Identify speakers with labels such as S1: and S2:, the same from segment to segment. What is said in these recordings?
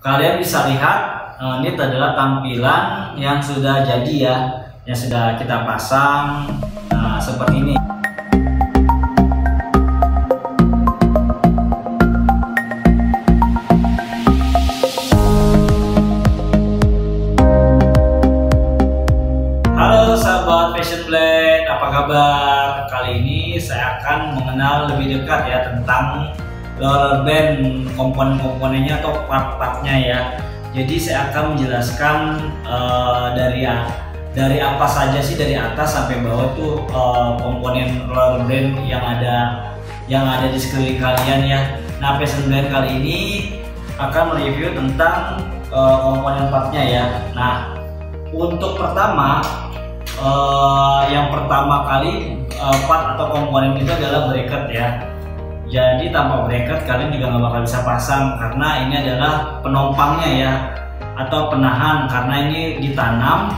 S1: kalian bisa lihat eh, ini adalah tampilan yang sudah jadi ya yang sudah kita pasang nah, seperti ini Halo sahabat Fashion Blade, apa kabar? Kali ini saya akan mengenal lebih dekat ya tentang roller band komponen-komponennya atau part-partnya ya. Jadi saya akan menjelaskan uh, dari dari apa saja sih dari atas sampai bawah itu uh, komponen roller band yang ada yang ada di sekeliling kalian ya. Nah, Fashion Blade kali ini akan mereview tentang uh, komponen partnya ya. Nah, untuk pertama uh, yang pertama kali uh, part atau komponen itu adalah bracket ya jadi tanpa bracket kalian juga nggak bakal bisa pasang karena ini adalah penompangnya ya atau penahan karena ini ditanam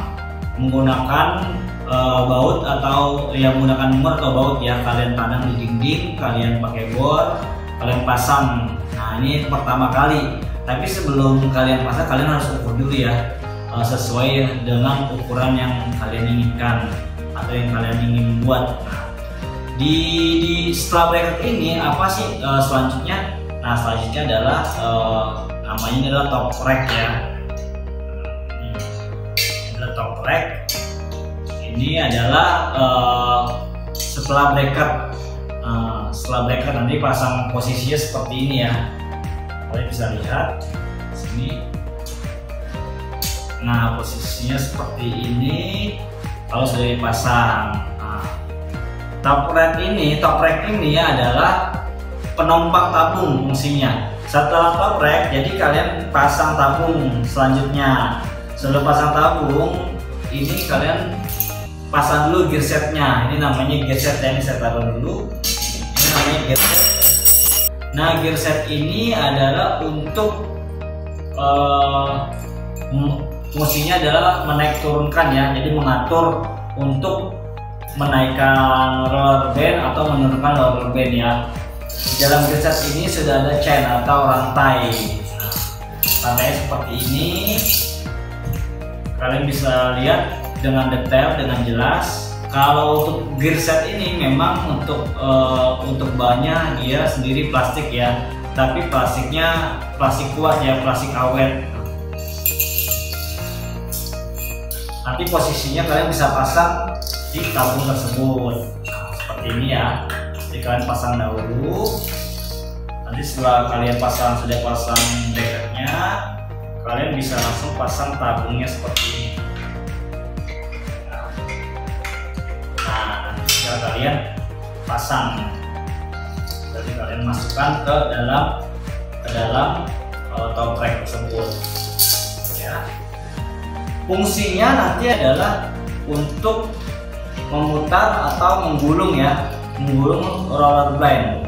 S1: menggunakan uh, baut atau ya menggunakan nomor atau baut ya. Kalian tanam di dinding kalian pakai bor kalian pasang. Nah ini pertama kali. Tapi sebelum kalian pasang kalian harus ukur dulu ya uh, sesuai dengan ukuran yang kalian inginkan atau yang kalian ingin buat. Nah, di, di setelah bracket ini apa sih uh, selanjutnya? Nah selanjutnya adalah uh, namanya adalah top rack ya. Ini adalah top rack. Ini adalah uh, setelah bracket. Uh, setelah bracket nanti pasang posisinya seperti ini ya. Kalian bisa lihat sini Nah posisinya seperti ini kalau sudah dipasang. Nah, top rack ini, top rack ini adalah penompang tabung fungsinya. Setelah top rack, jadi kalian pasang tabung selanjutnya. Sebelum pasang tabung, ini kalian pasang dulu gear setnya. Ini namanya gear set ya, ini saya taruh dulu. Ini namanya gear set. Nah gear set ini adalah untuk uh, fungsinya adalah menaik turunkan ya jadi mengatur untuk menaikkan roller band atau menurunkan roller band ya. Di dalam geset ini sudah ada chain atau rantai. Rantai seperti ini. Kalian bisa lihat dengan detail dengan jelas. Kalau untuk gear set ini memang untuk uh, untuk banyak dia sendiri plastik ya. Tapi plastiknya plastik kuat ya plastik awet. Nanti posisinya kalian bisa pasang di tabung tersebut. Nah, seperti ini ya. Jadi kalian pasang dahulu. Nanti setelah kalian pasang sudah pasang bracketnya kalian bisa langsung pasang tabungnya seperti ini. Nah setelah kalian pasang jadi kalian masukkan ke dalam ke dalam uh, top rack tersebut. Ya. Fungsinya nanti adalah untuk memutar atau menggulung ya. Menggulung roller blind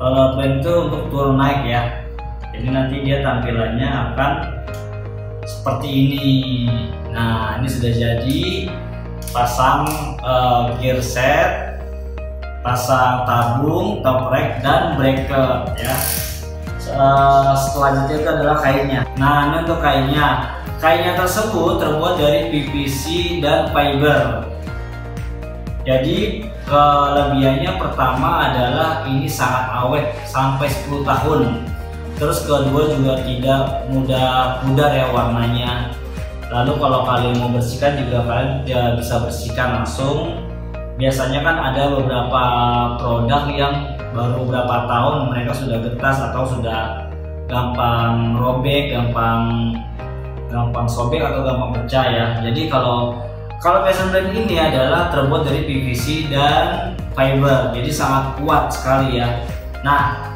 S1: roller blind itu untuk turun naik ya. Jadi nanti dia tampilannya akan seperti ini. Nah ini sudah jadi. Pasang uh, gear set pasang tabung top rack dan breaker ya. Uh, selanjutnya itu adalah kainnya. Nah ini untuk kainnya. Kainnya tersebut terbuat dari PVC dan fiber. Jadi kelebihannya pertama adalah ini sangat awet sampai 10 tahun. Terus kedua juga tidak mudah pudar ya warnanya. Lalu kalau kalian mau bersihkan juga kalian ya bisa bersihkan langsung. Biasanya kan ada beberapa produk yang baru beberapa tahun mereka sudah getas atau sudah gampang robek, gampang gampang sobek atau gampang pecah ya. Jadi kalau kalau fashion blade ini adalah terbuat dari PVC dan fiber, jadi sangat kuat sekali ya. Nah,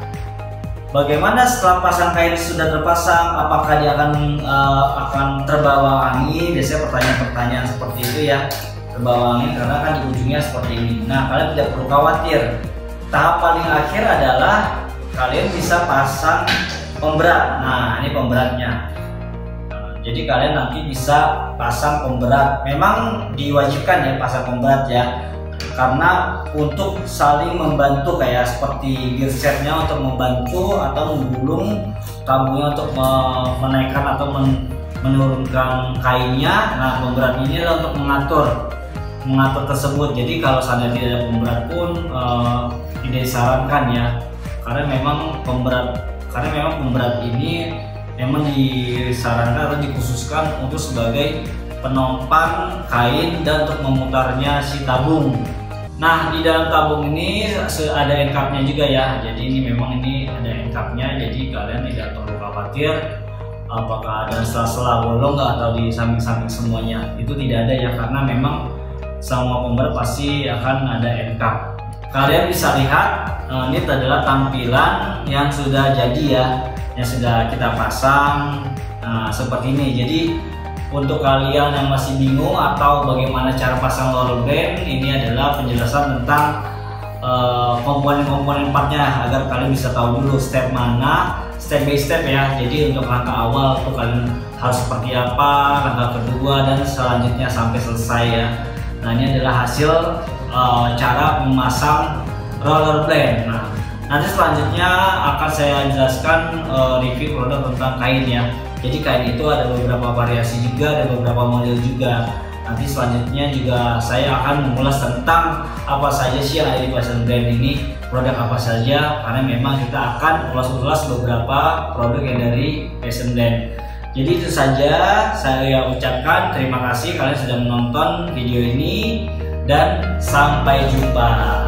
S1: bagaimana setelah pasang kain sudah terpasang, apakah dia akan uh, akan terbawa angin? Biasanya pertanyaan-pertanyaan seperti itu ya, terbawa angin karena kan di ujungnya seperti ini. Nah, kalian tidak perlu khawatir. Tahap paling akhir adalah kalian bisa pasang pemberat. Nah, ini pemberatnya jadi kalian nanti bisa pasang pemberat. Memang diwajibkan ya pasang pemberat ya. Karena untuk saling membantu kayak seperti gear setnya untuk membantu atau menggulung tabungnya untuk menaikkan atau menurunkan kainnya. Nah pemberat ini adalah untuk mengatur mengatur tersebut. Jadi kalau seandainya tidak ada pemberat pun uh, tidak disarankan ya. Karena memang pemberat karena memang pemberat ini memang disarankan atau dikhususkan untuk sebagai penopang kain dan untuk memutarnya si tabung Nah di dalam tabung ini ada engkapnya juga ya. Jadi ini memang ini ada engkapnya. Jadi kalian tidak perlu khawatir apakah ada sela-sela bolong nggak atau di samping-samping semuanya. Itu tidak ada ya karena memang semua pemberat pasti akan ada engkap. Kalian bisa lihat eh, ini adalah tampilan yang sudah jadi ya, yang sudah kita pasang nah, seperti ini. Jadi untuk kalian yang masih bingung atau bagaimana cara pasang roller band, ini adalah penjelasan tentang eh, komponen-komponen uh, partnya agar kalian bisa tahu dulu step mana, step by step ya. Jadi untuk langkah awal tuh kalian harus seperti apa, langkah kedua dan selanjutnya sampai selesai ya. Nah ini adalah hasil uh, cara memasang roller blade. Nah nanti selanjutnya akan saya jelaskan uh, review produk tentang kain ya. Jadi kain itu ada beberapa variasi juga, ada beberapa model juga. Nanti selanjutnya juga saya akan mengulas tentang apa saja sih yang ada di Fashion Brand ini, produk apa saja, karena memang kita akan ulas-ulas beberapa produk yang dari Fashion Brand. Jadi itu saja saya ucapkan terima kasih kalian sudah menonton video ini dan sampai jumpa.